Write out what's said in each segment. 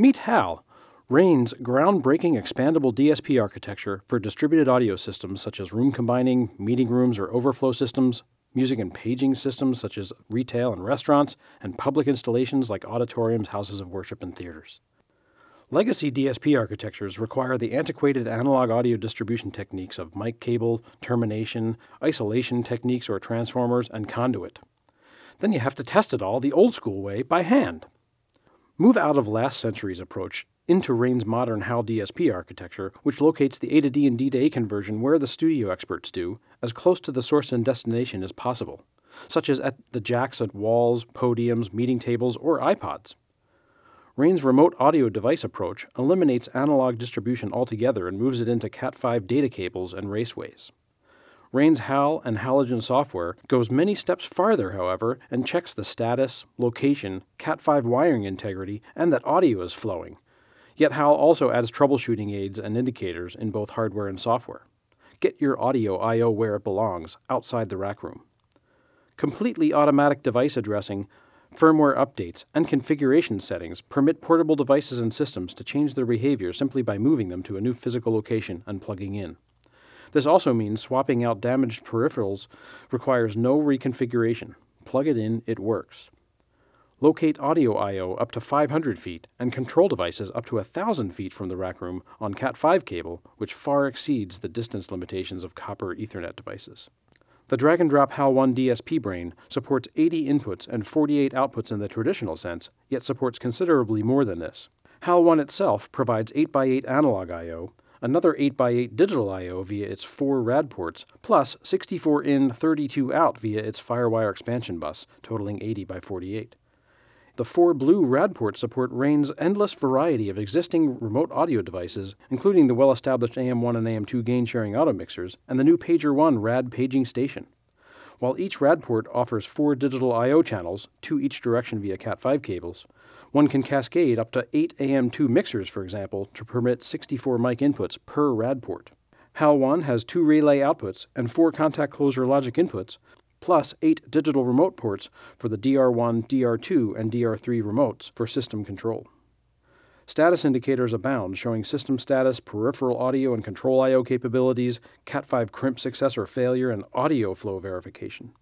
Meet HAL, Rane's groundbreaking expandable DSP architecture for distributed audio systems such as room combining, meeting rooms or overflow systems, music and paging systems such as retail and restaurants, and public installations like auditoriums, houses of worship, and theaters. Legacy DSP architectures require the antiquated analog audio distribution techniques of mic cable, termination, isolation techniques or transformers, and conduit. Then you have to test it all the old school way by hand. Move out of last century's approach into Rane's modern HAL DSP architecture, which locates the A to D and D to A conversion where the studio experts do, as close to the source and destination as possible, such as at the jacks at walls, podiums, meeting tables, or iPods. Rane's remote audio device approach eliminates analog distribution altogether and moves it into Cat5 data cables and raceways. RANE's HAL and Halogen software goes many steps farther, however, and checks the status, location, Cat5 wiring integrity, and that audio is flowing, Yet HAL also adds troubleshooting aids and indicators in both hardware and software. Get your audio I.O. where it belongs, outside the rack room. Completely automatic device addressing, firmware updates, and configuration settings permit portable devices and systems to change their behavior simply by moving them to a new physical location and plugging in. This also means swapping out damaged peripherals requires no reconfiguration. Plug it in, it works. Locate audio I.O. up to 500 feet and control devices up to 1,000 feet from the rack room on Cat5 cable, which far exceeds the distance limitations of copper Ethernet devices. The drag and drop HAL1 DSP brain supports 80 inputs and 48 outputs in the traditional sense, yet supports considerably more than this. HAL1 itself provides 8x8 analog I.O., another 8x8 digital I.O. via its four RAD ports, plus 64 in, 32 out via its Firewire expansion bus, totaling 80 by 48. The four blue RAD ports support RANE's endless variety of existing remote audio devices, including the well established AM1 and AM2 gain sharing auto mixers and the new Pager 1 RAD paging station. While each RAD port offers four digital I.O. channels, two each direction via Cat5 cables, one can cascade up to eight AM2 mixers, for example, to permit 64 mic inputs per RAD port. HAL1 has two relay outputs and four contact closure logic inputs, plus eight digital remote ports for the DR1, DR2, and DR3 remotes for system control. Status indicators abound showing system status, peripheral audio and control I.O. capabilities, Cat5 crimp success or failure, and audio flow verification.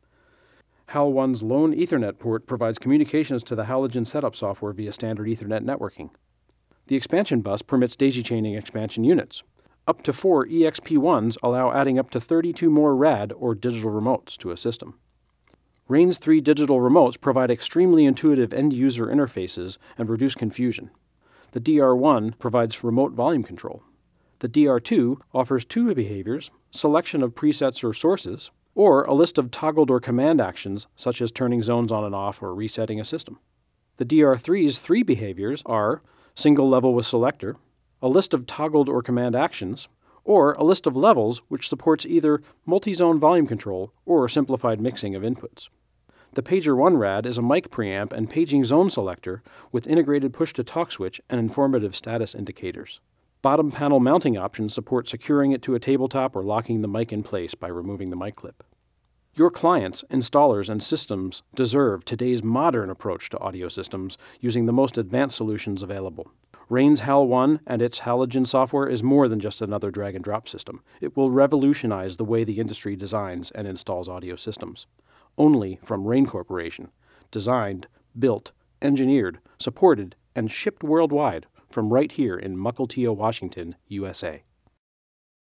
HAL1's lone Ethernet port provides communications to the Halogen setup software via standard Ethernet networking. The expansion bus permits daisy chaining expansion units, up to four EXP1s allow adding up to 32 more RAD or digital remotes to a system. RANE's three digital remotes provide extremely intuitive end user interfaces and reduce confusion. The DR1 provides remote volume control. The DR2 offers two behaviors selection of presets or sources, or a list of toggled or command actions such as turning zones on and off or resetting a system. The DR3's three behaviors are single level with selector, a list of toggled or command actions, or a list of levels which supports either multi-zone volume control or simplified mixing of inputs. The Pager 1 RAD is a mic preamp and paging zone selector with integrated push-to-talk switch and informative status indicators. Bottom panel mounting options support securing it to a tabletop or locking the mic in place by removing the mic clip. Your clients, installers, and systems deserve today's modern approach to audio systems using the most advanced solutions available. Rane's HAL1 and its Halogen software is more than just another drag and drop system. It will revolutionize the way the industry designs and installs audio systems. Only from Rane Corporation. Designed, built, engineered, supported, and shipped worldwide from right here in Mukilteo, Washington, USA.